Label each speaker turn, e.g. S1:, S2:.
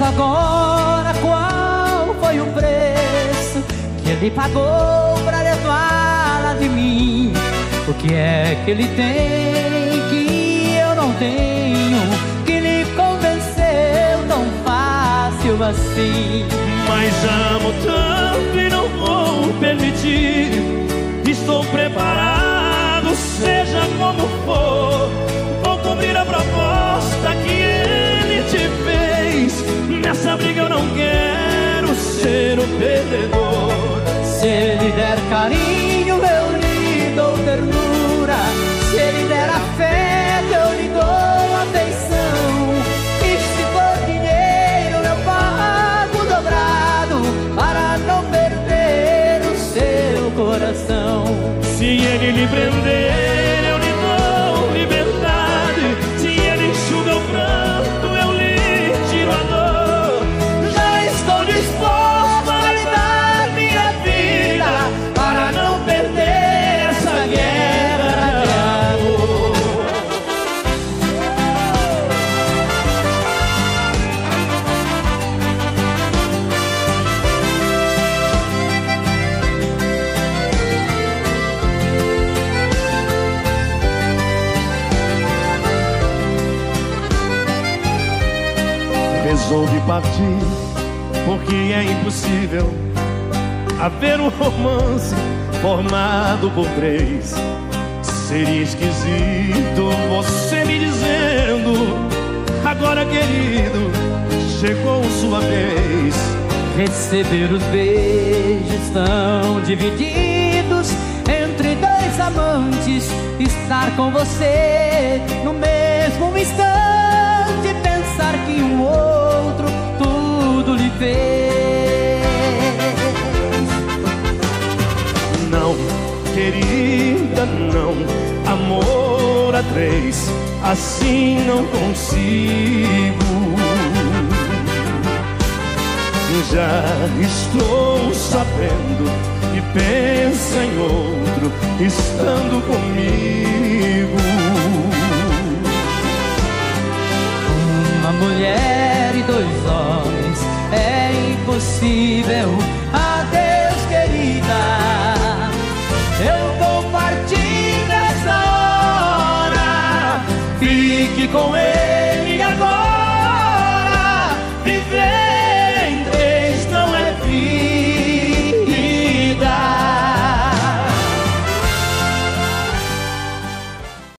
S1: agora qual foi o preço que ele pagou pra levá-la de mim. O que é que ele tem que eu não tenho, que lhe convenceu tão fácil assim?
S2: Mas amo tanto e não vou permitir. Estou preparado, seja como for. Vou cumprir a proposta perdedor.
S1: Se ele der carinho, eu lhe dou ternura. Se ele der afeto, eu lhe dou atenção. E se for dinheiro, eu pago dobrado para não perder o seu coração.
S2: Se ele lhe prender, Resolvi partir, porque é impossível haver um romance formado por três. Seria esquisito você me dizendo: Agora, querido, chegou sua vez.
S1: Receber os beijos tão divididos entre dois amantes, estar com você no mesmo instante, pensar que um outro
S2: querida, não. Amor a três, assim não consigo. Já estou sabendo que pensa em outro, estando comigo.
S1: Uma mulher e dois homens é impossível. Eu vou partir nessa hora. Fique com ele.